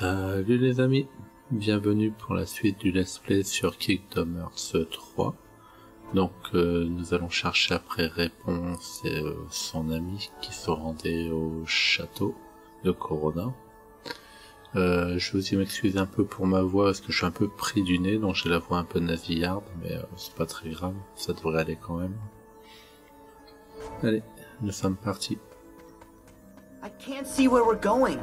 Salut les amis, bienvenue pour la suite du let's play sur Kingdom Hearts 3. Donc euh, nous allons chercher après Réponse euh, son ami qui se rendait au château de Corona. Euh, je vous y m'excuser un peu pour ma voix parce que je suis un peu pris du nez donc j'ai la voix un peu nasillarde mais c'est pas très grave, ça devrait aller quand même. Allez, nous sommes partis. I can't see where we're going.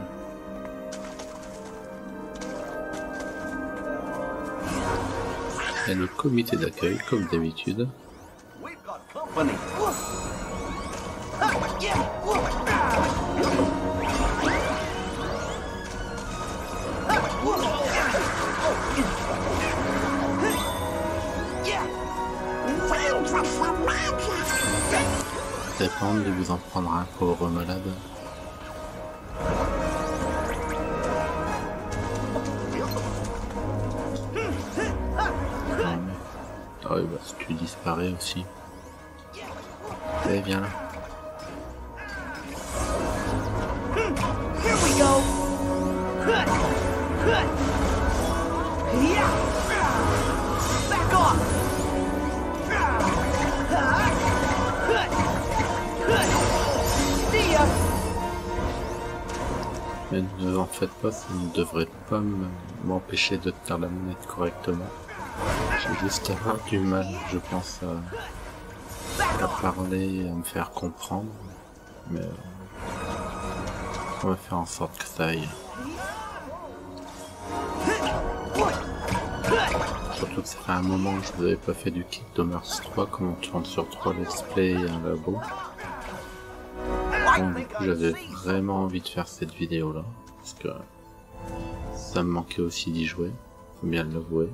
Et le comité d'accueil comme d'habitude. Dépendre de vous en prendre un pauvre malade. Bah si tu disparais aussi. Allez, viens là. Mais ne en faites pas, ça ne devrait pas me- m'empêcher de tenir la manette correctement. J'ai juste du mal, je pense, à, parler et à me faire comprendre. Mais euh, on va faire en sorte que ça aille. Surtout que ça fait un moment que je vous avais pas fait du Kingdom Hearts 3, comme on tourne sur 3 let's play et un labo. J'avais vraiment envie de faire cette vidéo là, parce que ça me manquait aussi d'y jouer, faut bien l'avouer.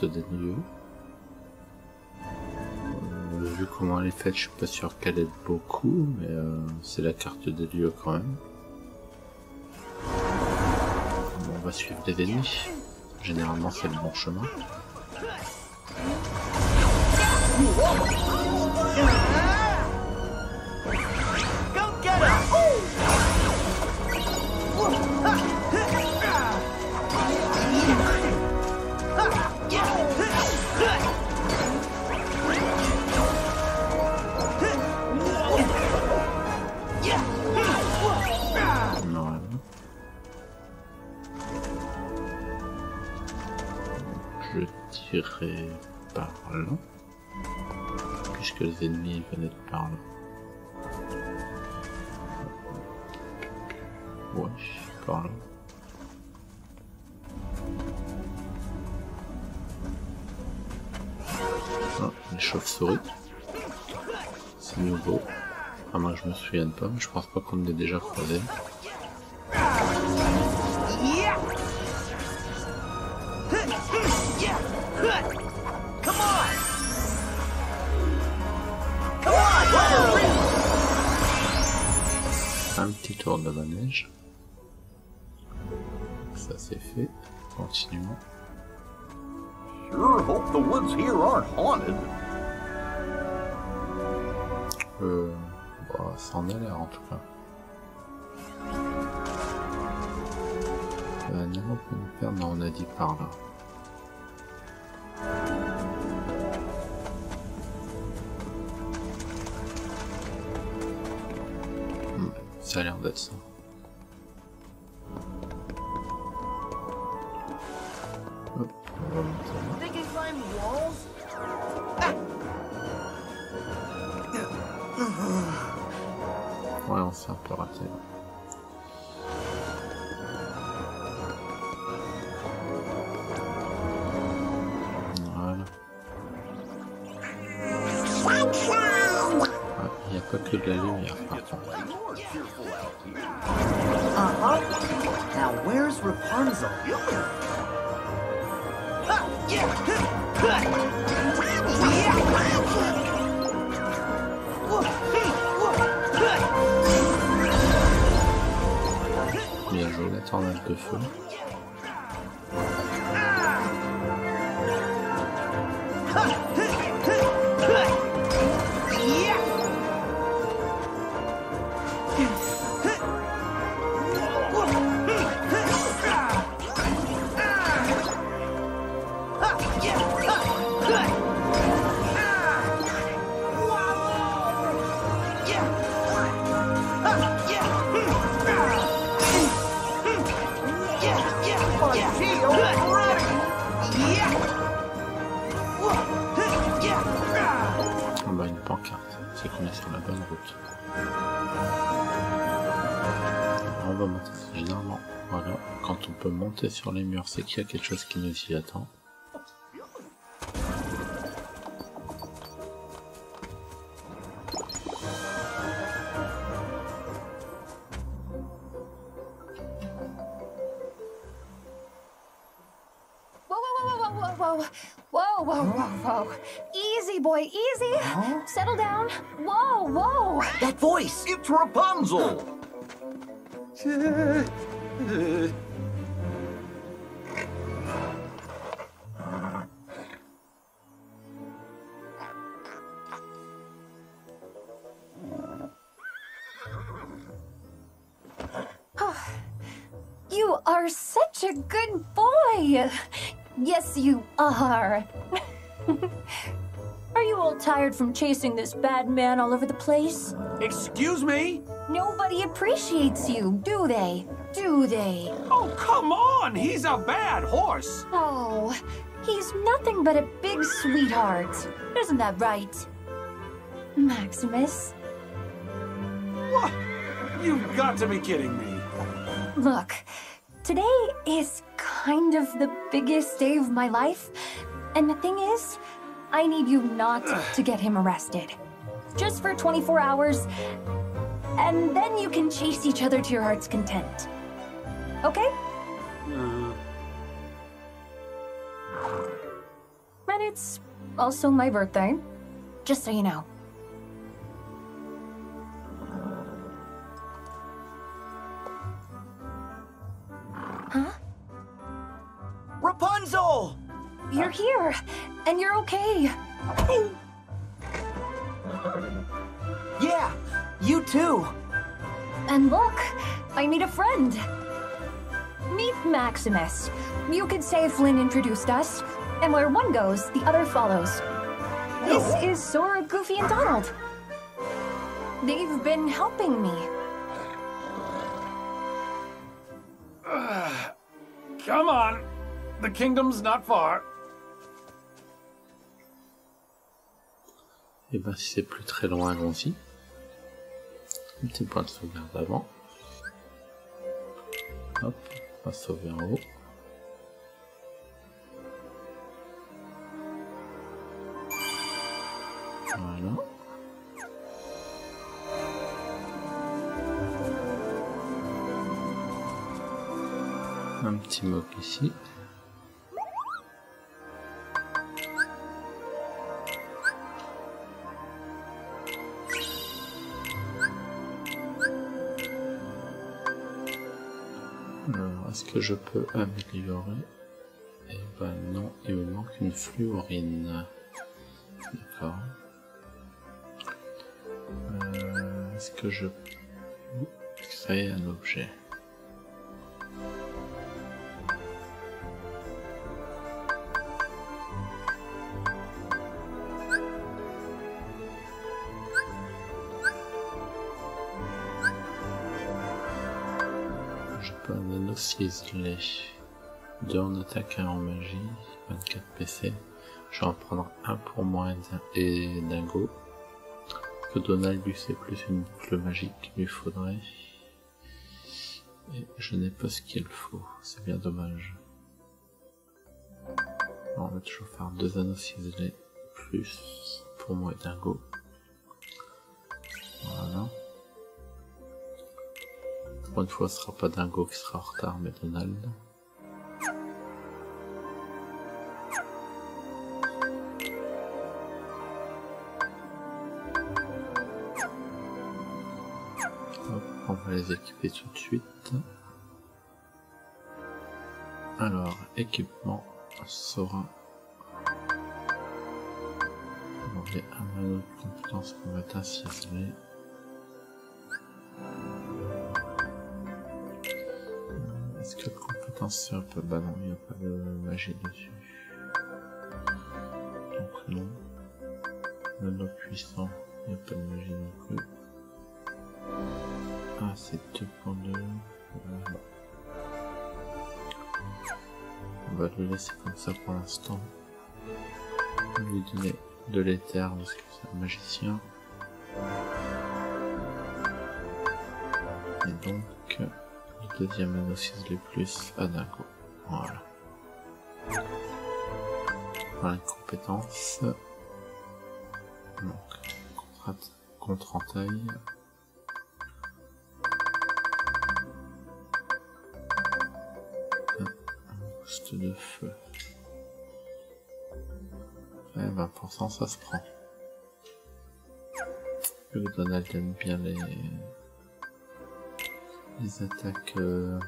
Carte des. Euh, vu comment elle est faite, je suis pas sûr qu'elle aide beaucoup, mais euh, c'est la carte des lieux quand même. On va suivre les ennemis. Généralement, c'est le bon chemin. Par là. Puisque les ennemis venaient par là. Ouais, par là. Ah, les chauves-souris. C'est nouveau. Ah, moi je me souviens pas, mais je pense pas qu'on ait déjà croisé. Tour de manège. Ça c'est fait. Continuons. Sure hope the woods here aren't haunted. Euh, bah, ça en a l'air en tout cas. Euh, non, on peut nous perdre, non, on a dit par là. Hmm, Ça a l'air Tornade de feu. qu'il y a quelque chose qui nous y attend. boy, easy. Huh? Settle down. Whoa, whoa. That voice, it's Rapunzel. Yes, you are. are you all tired from chasing this bad man all over the place? Excuse me? Nobody appreciates you, do they? Do they? Oh, come on! He's a bad horse! Oh, he's nothing but a big sweetheart. Isn't that right? Maximus, What? You've got to be kidding me. look, today is kind of the biggest day of my life. And the thing is, I need you not to get him arrested. Just for 24 hours, and then you can chase each other to your heart's content. Okay? Uh, And it's also my birthday, just so you know. Meet Maximus. You could say Flynn introduced us, and where one goes, the other follows. This is Sora, Goofy, and Donald. They've been helping me. come on. The kingdom's not far. Et ben si c'est plus très loin, allons-y. Un petit point de sauvegarde avant. Hop, on va sauver en haut. Voilà. Un petit moque ici. Que je peux améliorer Eh ben non, il me manque une fluorine. D'accord. Euh, est-ce que je peux créer un objet? Anneau ciselé. Deux en attaque, un en magie, 24 PC. Je vais en prendre un pour moi et Din- et Dingo. Que Donald lui c'est plus une boucle magique qu'il lui faudrait. Et je n'ai pas ce qu'il faut, c'est bien dommage. On va toujours faire deux anneaux ciselés, plus pour moi et Dingo. Voilà. Pour une fois, ce sera pas Dingo qui sera en retard, mais Donald. Hop, on va les équiper tout de suite. Alors, équipement sera. demander un anneau de compétence pour mettre un ciselé. Pinceur, pas... bah non, il n'y a pas de magie dessus. Donc non. Mono puissant, il n'y a pas de magie non plus. Ah, c'est On va le laisser comme ça pour l'instant. On lui donner de l'éther parce que c'est un magicien. Et donc le deuxième anneau ciselé plus Anago. Voilà. Voilà une compétence. Donc, contre-entaille. Boost de feu. Ouais, 20% ça se prend. Le Donald aime bien les, les attaques euh,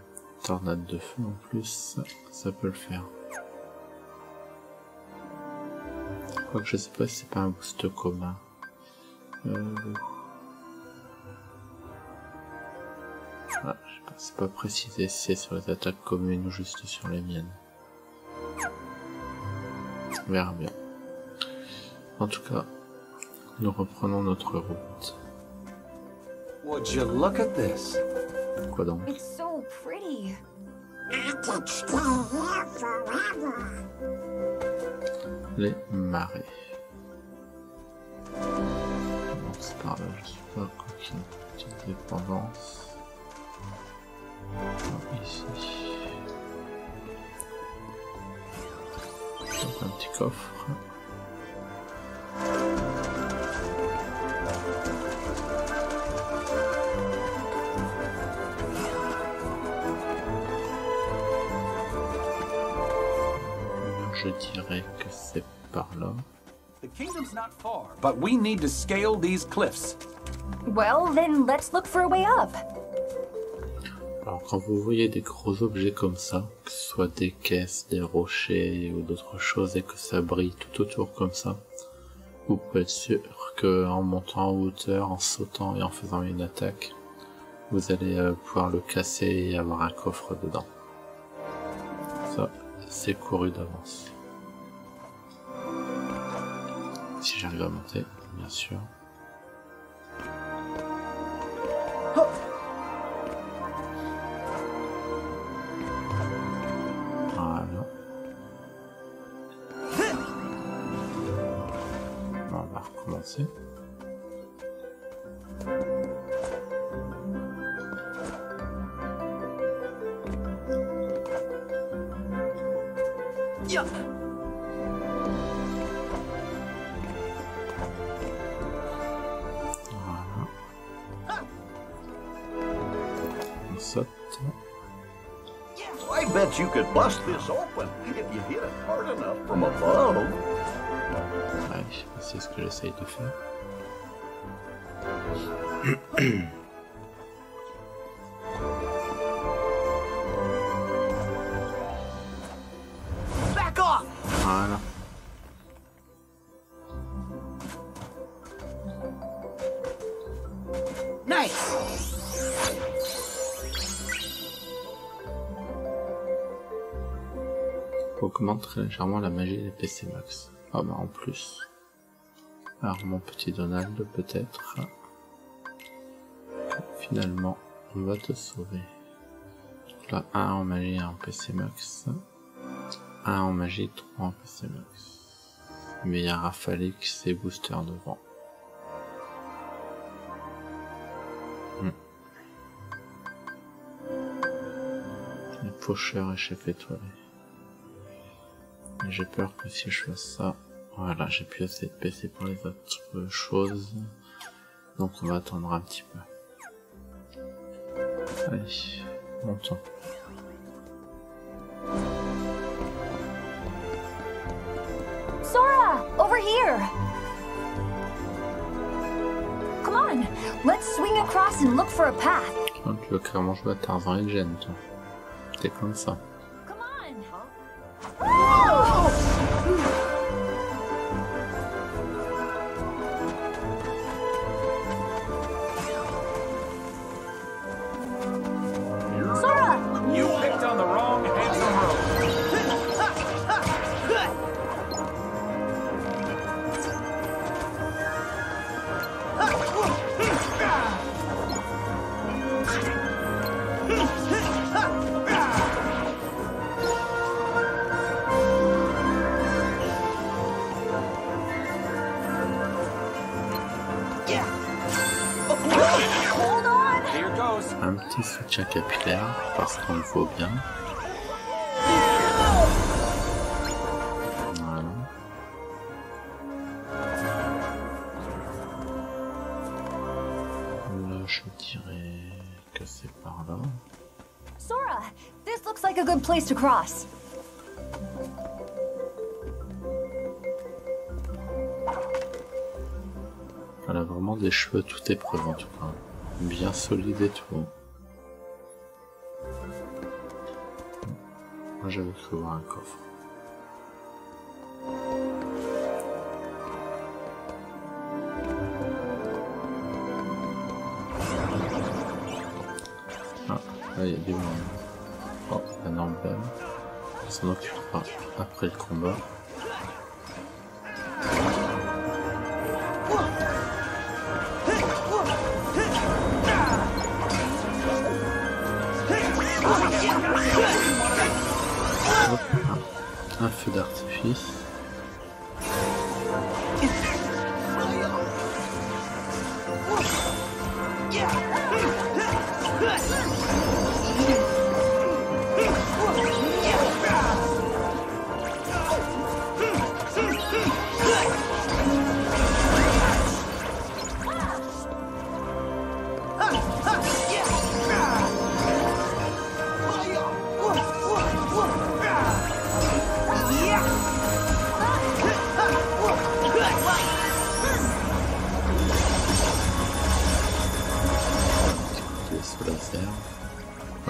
tornades de feu en plus, ça peut le faire. Quoique je sais pas si c'est pas un boost commun. Euh... Ah, sais pas, c'est pas précisé si c'est sur les attaques communes ou juste sur les miennes. On verra bien. En tout cas, nous reprenons notre route. Would you look at this? Quoi donc It's so pretty. Les marais. Donc c'est par là, je suis pas coquine. Petite dépendance. Ici. Donc un petit coffre. Je dirais que c'est par là. The kingdom's not far, but we need to scale these cliffs. Well, then let's look for a way up. Alors quand vous voyez des gros objets comme ça, que ce soit des caisses, des rochers ou d'autres choses et que ça brille tout autour comme ça, vous pouvez être sûr que en montant en hauteur, en sautant et en faisant une attaque, vous allez euh, pouvoir le casser et avoir un coffre dedans. Ça, c'est couru d'avance. Si j'arrive à monter, bien sûr. Voilà. On va recommencer. Voilà. Bet you could bust this open if you hit it hard enough from above. Ouais, je sais pas si très légèrement la magie des PC Max. Ah bah en plus. Alors mon petit Donald peut-être. Finalement, on va te sauver. Là, 1 en magie, 1 en PC Max. 1 en magie, 3 en PC Max. Mais il y a Rafalix et Booster devant. Hmm. Pocheurs et chef étoilé. J'ai peur que si je fais ça, voilà, j'ai plus assez de PC pour les autres choses. Donc on va attendre un petit peu. Allez, montons. Sora, over here. Come on, let's swing across and look for a path. Donc tu veux clairement jouer à Tarzan et Jen, toi. T'es comme ça. Soutien capillaire parce qu'on le vaut bien. Voilà. Là, je dirais que c'est par là. Sora, this looks like a good place to cross. Elle a vraiment des cheveux tout épreuve en tout cas. Bien solide et tout. J'avais cru voir un coffre. Ah, là il y a du monde. Oh, un emblème. On s'en occupera après le combat. Feu d'artifice.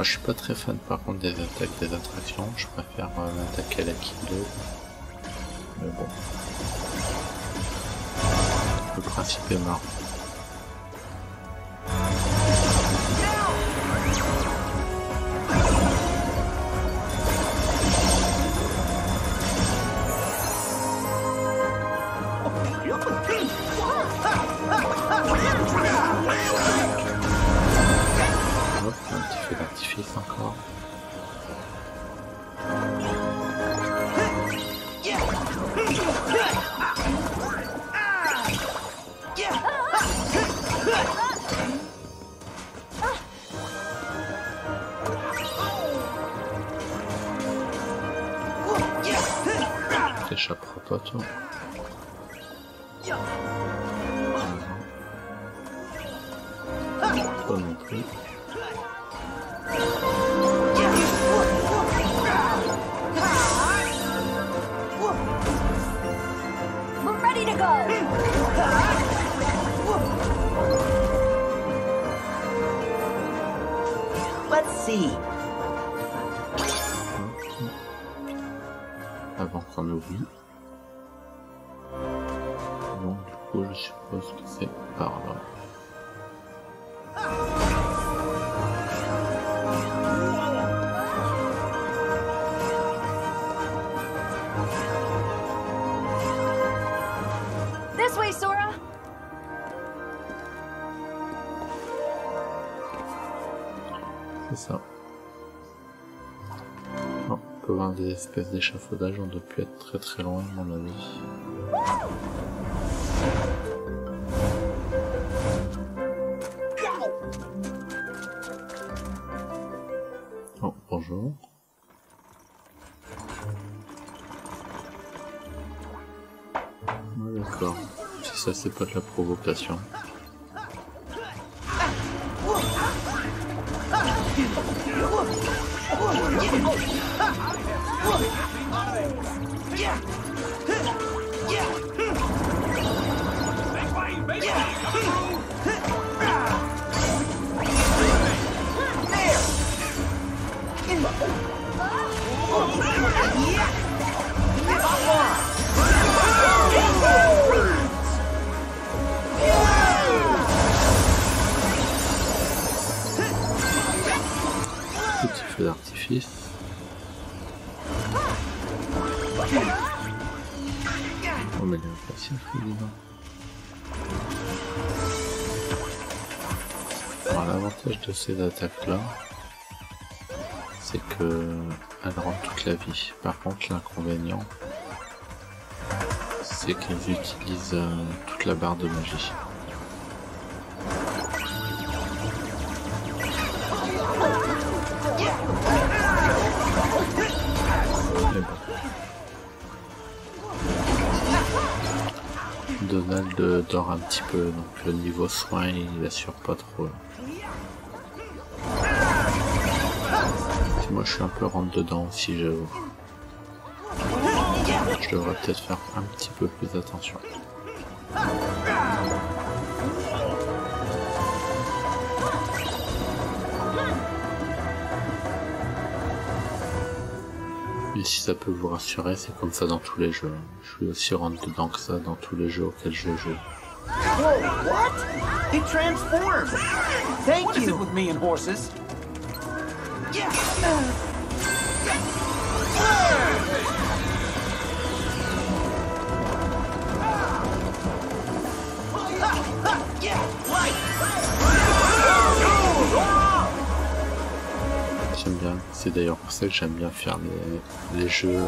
Moi je suis pas très fan par contre des attaques des attractions, je préfère euh, attaquer la keyblade. Mais bon. Le principe est marrant. Ça. Oh, on peut voir des espèces d'échafaudages, on doit plus être très très loin à mon avis. Oh, bonjour. D'accord. Si ça c'est pas de la provocation. Petit Alors l'avantage de ces attaques là, c'est qu'elles rendent toute la vie. Par contre l'inconvénient, c'est qu'elles utilisent euh, toute la barre de magie. Bon. Donald dort un petit peu, donc le niveau soin il assure pas trop. Moi je suis un peu rentre dedans aussi, j'avoue. Je devrais peut-être faire un petit peu plus attention. Et si ça peut vous rassurer, c'est comme ça dans tous les jeux. Je suis aussi rentre dedans que ça dans tous les jeux auxquels je joue. Whoa, what? It transformed! Thank What is it you! with me and horses? J'aime C'est d'ailleurs pour ça que j'aime bien faire les, jeux euh,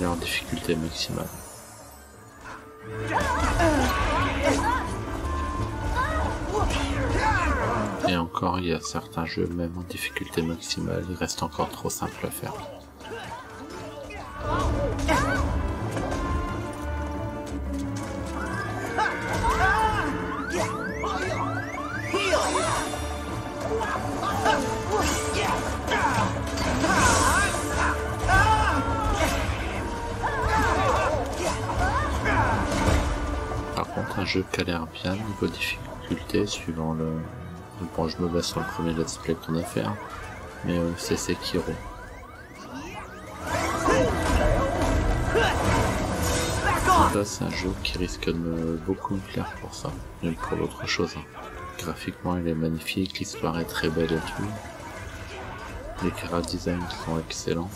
leur difficulté maximale. Et encore, il y a certains jeux, même en difficulté maximale, ils restent encore trop simples à faire. Jeu qui a l'air bien niveau difficulté, suivant le... Bon, je me base sur le premier let's play qu'on a fait, hein, mais euh, c'est Sekiro. Ça, c'est un jeu qui risque de me beaucoup me plaire pour ça, même pour l'autre chose. hein. Graphiquement, il est magnifique, l'histoire est très belle et tout. Les chara design sont excellents.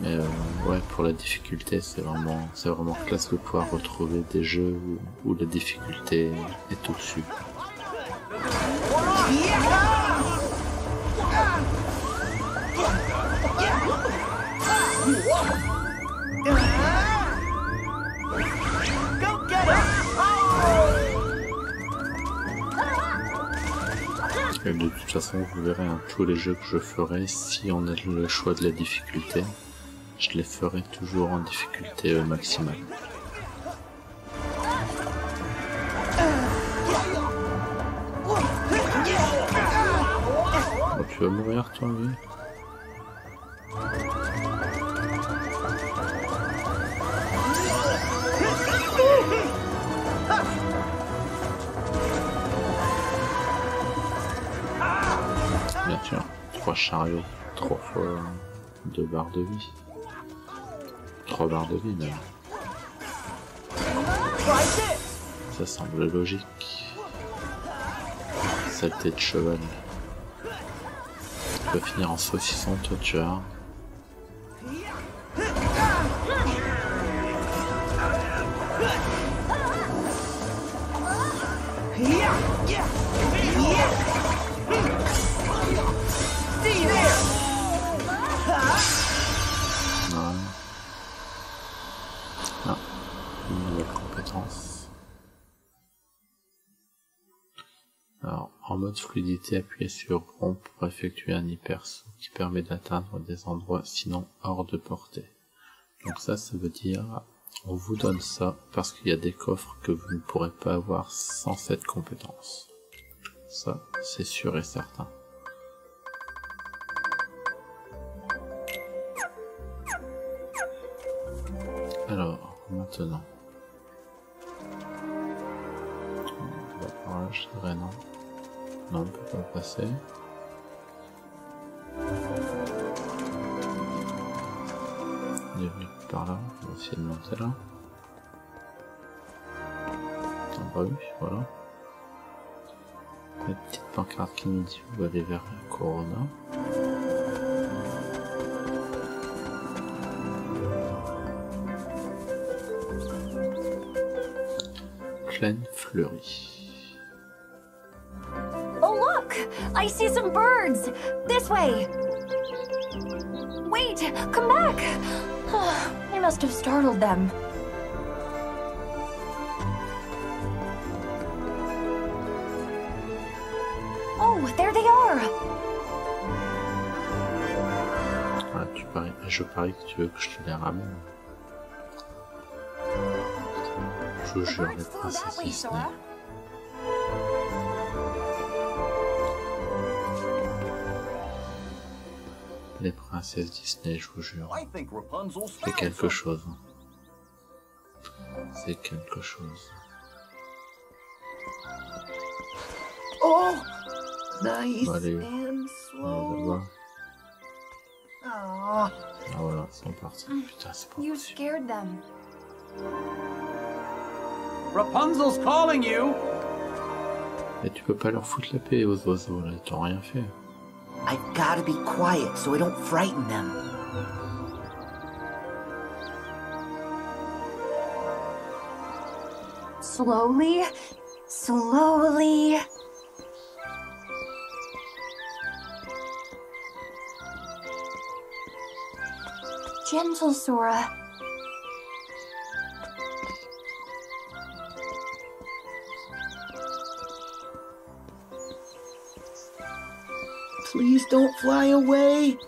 Mais euh, ouais, pour la difficulté, c'est vraiment, c'est vraiment classe de pouvoir retrouver des jeux où, où la difficulté est au-dessus. Et de toute façon, vous verrez, hein, tous les jeux que je ferai, si on a le choix de la difficulté, je les ferai toujours en difficulté euh, maximale. Tu vas mourir toi, oui Sûr, trois chariots, trois fois euh, deux barres de vie. Trois barres de vie même. Ça semble logique. Saleté de cheval. Tu peux finir en saucisson toi tu vois. Appuyez sur rond pour effectuer un hypersaut qui permet d'atteindre des endroits sinon hors de portée. Donc ça, ça veut dire, on vous donne ça parce qu'il y a des coffres que vous ne pourrez pas avoir sans cette compétence. Ça, c'est sûr et certain. Alors, maintenant. Je dirais non. Non, on peut pas passer. On venu par là, on va essayer de monter là. Ah bah oui, voilà. La petite pancarte qui nous dit où aller vers Corona. Plaine fleurie. I see some birds! This way! Wait! Come back! I must have startled them. Oh, there they are! Ah, tu paries, je parie que tu veux que je te les ramène. je jure, les princesses Disney. Les princesses Disney, je vous jure. C'est quelque chose. C'est quelque chose. Oh! Nice Allez. and On va. Ah, Ah voilà, ils sont partis. Putain, c'est pas You possible. scared them. Rapunzel's calling you. Et tu peux pas leur foutre la paix aux oiseaux, là, ils t'ont rien fait. I've gotta be quiet so I don't frighten them. Slowly, slowly. Gentle, Sora. Please don't fly away.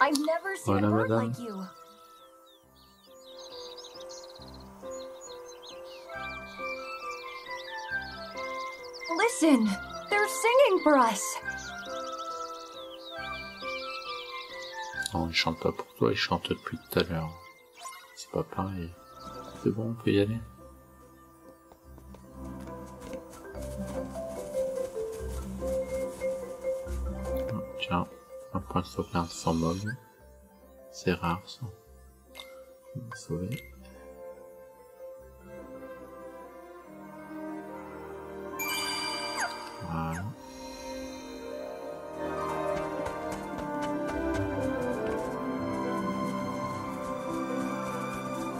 I've never seen Voilà, a bird madame. like you. Listen, they're singing for us. Non, ils chantent pas pour toi, ils chantent depuis tout à l'heure. C'est pas pareil. C'est bon, on peut y aller Tiens, un point de sauvegarde sans mob. C'est rare ça. On va sauver.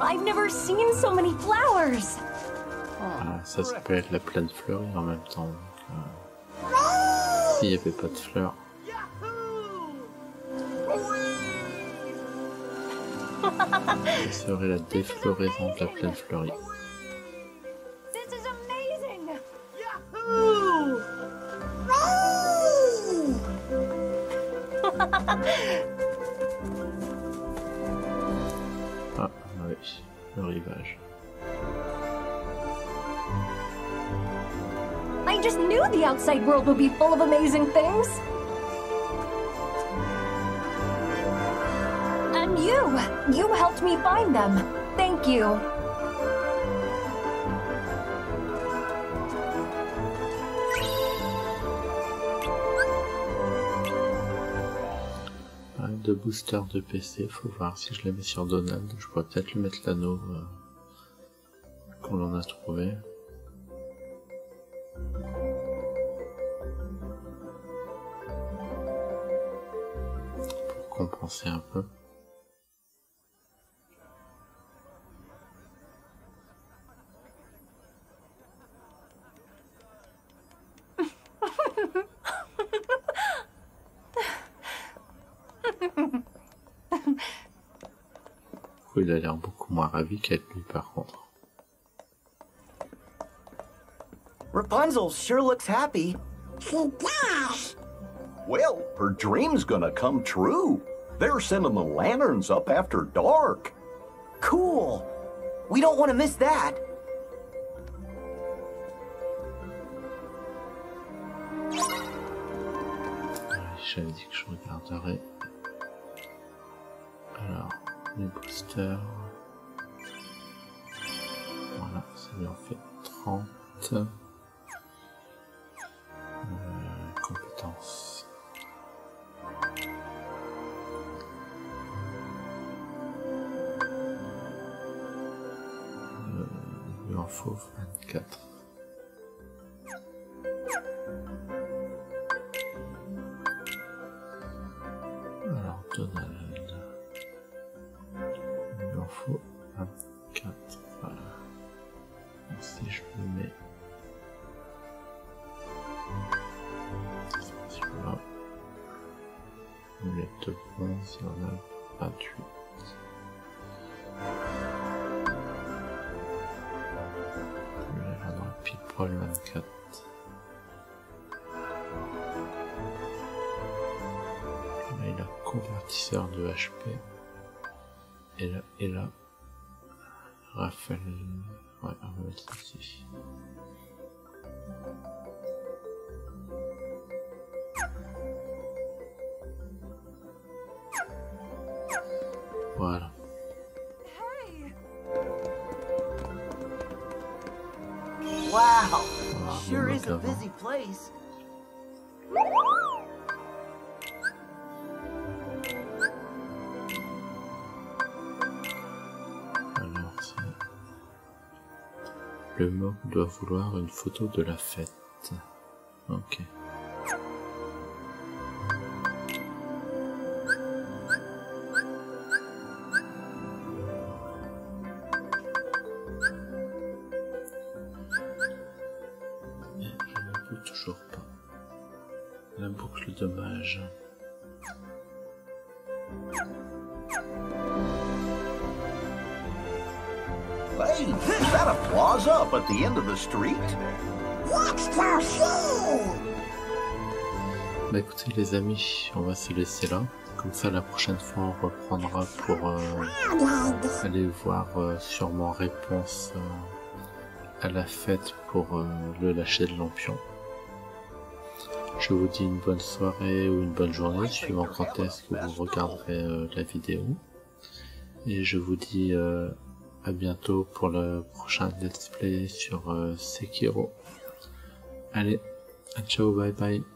I've never seen so many flowers. Ah, ça s'appelle la plaine fleurie en même temps. euh, S'il n'y avait pas de fleurs. Ce serait la défloraison de la plaine fleurie. World would be full of amazing things. And you, you helped me find them. Thank you. De booster de PC, faut voir si je la mets sur Donald. Je pourrais peut-être lui mettre l'anneau euh, qu'on en a trouvé. Compenser un peu. Il a l'air beaucoup moins ravi qu'être lui par contre. Rapunzel sure looks happy. Well, her dream's gonna come true. They're sending the lanterns up after dark. Cool. We don't want to miss that. Ouais, J'avais dit que je regarderais. Alors, les boosters. Voilà, ça lui en fait 30. Twenty-four. Et là, et là, Raphaël, ouais, on va mettre ici. Voilà. Wow, Voilà, sure le is a magasin. busy place. Le mob doit vouloir une photo de la fête. Ok. The end of the street? Bah écoutez les amis, on va se laisser là. Comme ça la prochaine fois on reprendra pour euh, aller voir euh, sûrement réponse euh, à la fête pour euh, le lâcher de lampion. Je vous dis une bonne soirée ou une bonne journée suivant quand est-ce que vous regarderez euh, la vidéo. Et je vous dis euh, à bientôt pour le prochain let's play sur euh, Sekiro. Allez, ciao bye bye.